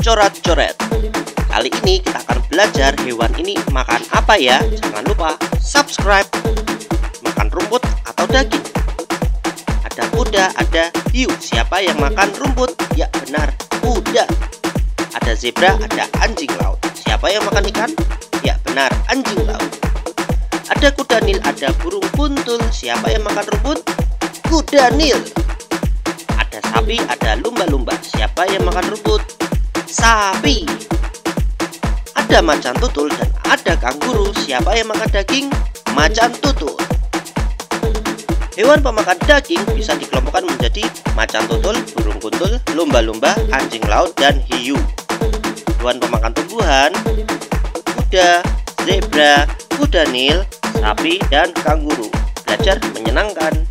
coret-coret. Kali ini kita akan belajar hewan ini makan apa ya. Jangan lupa subscribe. Makan rumput atau daging? Ada kuda, ada hiu. Siapa yang makan rumput? Ya benar, kuda. Ada zebra, ada anjing laut. Siapa yang makan ikan? Ya benar, anjing laut. Ada kuda nil, ada burung kuntul. Siapa yang makan rumput? Kuda nil. Ada sapi, ada lumba-lumba. Siapa yang makan rumput? Sapi. Ada macan tutul dan ada kanguru. Siapa yang makan daging? Macan tutul. Hewan pemakan daging bisa dikelompokkan menjadi macan tutul, burung kuntul, lumba-lumba, anjing laut, dan hiu. Hewan pemakan tumbuhan, kuda, zebra, kuda nil, sapi, dan kanguru. Belajar menyenangkan.